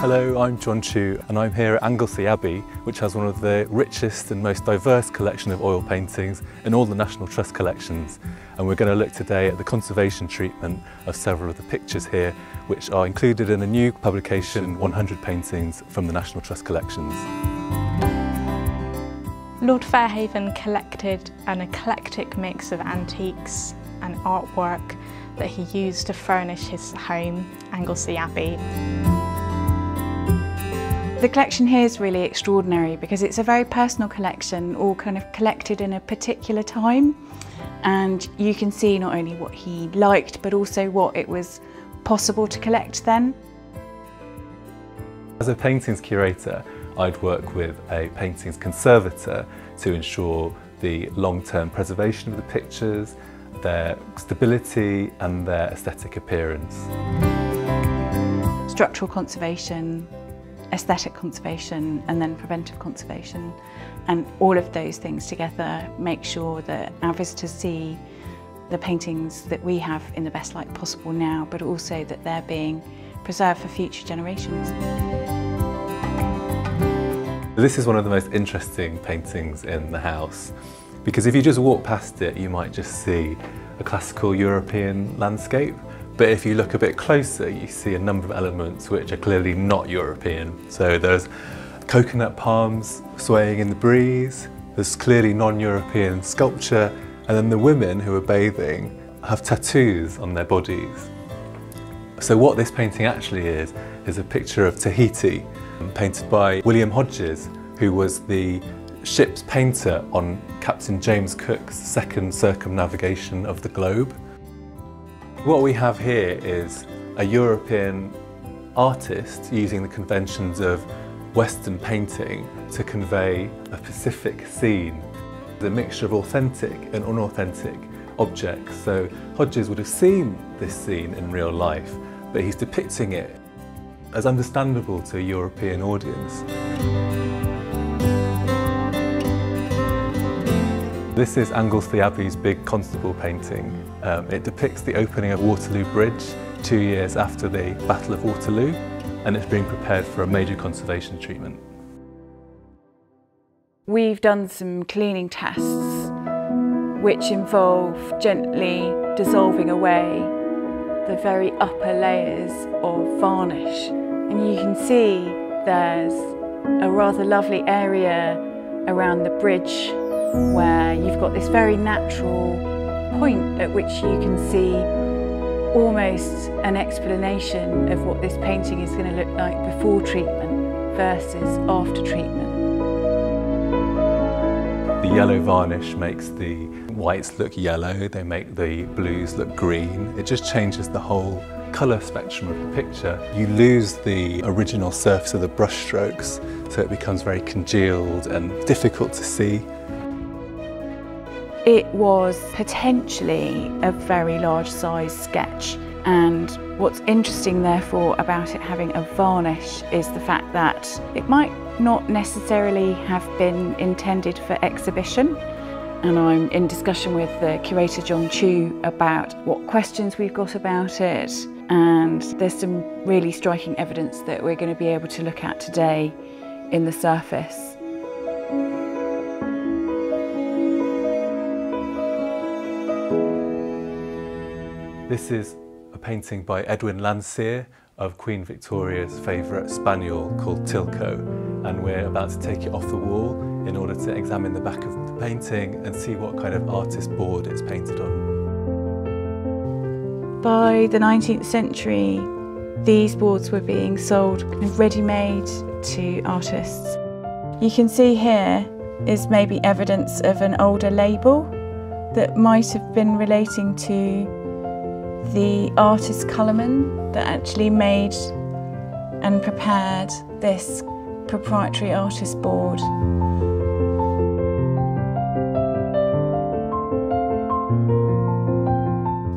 Hello, I'm John Chu and I'm here at Anglesey Abbey, which has one of the richest and most diverse collection of oil paintings in all the National Trust collections. And we're going to look today at the conservation treatment of several of the pictures here, which are included in a new publication, 100 Paintings from the National Trust collections. Lord Fairhaven collected an eclectic mix of antiques and artwork that he used to furnish his home, Anglesey Abbey. The collection here is really extraordinary because it's a very personal collection, all kind of collected in a particular time. And you can see not only what he liked, but also what it was possible to collect then. As a paintings curator, I'd work with a paintings conservator to ensure the long-term preservation of the pictures, their stability and their aesthetic appearance. Structural conservation, aesthetic conservation and then preventive conservation. And all of those things together make sure that our visitors see the paintings that we have in the best light possible now, but also that they're being preserved for future generations. This is one of the most interesting paintings in the house because if you just walk past it, you might just see a classical European landscape but if you look a bit closer, you see a number of elements which are clearly not European. So there's coconut palms swaying in the breeze, there's clearly non-European sculpture, and then the women who are bathing have tattoos on their bodies. So what this painting actually is, is a picture of Tahiti, painted by William Hodges, who was the ship's painter on Captain James Cook's second circumnavigation of the globe. What we have here is a European artist using the conventions of Western painting to convey a Pacific scene. The mixture of authentic and unauthentic objects. So Hodges would have seen this scene in real life, but he's depicting it as understandable to a European audience. This is Anglesey Abbey's big constable painting. Um, it depicts the opening of Waterloo Bridge two years after the Battle of Waterloo and it's being prepared for a major conservation treatment. We've done some cleaning tests which involve gently dissolving away the very upper layers of varnish and you can see there's a rather lovely area around the bridge where you've got this very natural point at which you can see almost an explanation of what this painting is going to look like before treatment versus after treatment. The yellow varnish makes the whites look yellow, they make the blues look green. It just changes the whole colour spectrum of the picture. You lose the original surface of the brush strokes, so it becomes very congealed and difficult to see. It was potentially a very large size sketch and what's interesting therefore about it having a varnish is the fact that it might not necessarily have been intended for exhibition and I'm in discussion with the curator John Chu about what questions we've got about it and there's some really striking evidence that we're going to be able to look at today in the surface. This is a painting by Edwin Landseer of Queen Victoria's favourite spaniel called Tilco and we're about to take it off the wall in order to examine the back of the painting and see what kind of artist board it's painted on. By the 19th century these boards were being sold ready-made to artists. You can see here is maybe evidence of an older label that might have been relating to the artist colourman that actually made and prepared this proprietary artist board.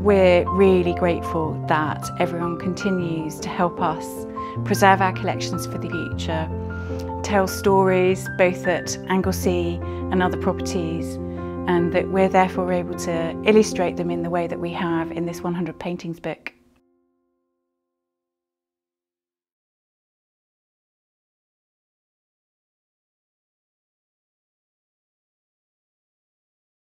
We're really grateful that everyone continues to help us preserve our collections for the future, tell stories both at Anglesey and other properties and that we're therefore able to illustrate them in the way that we have in this 100 paintings book.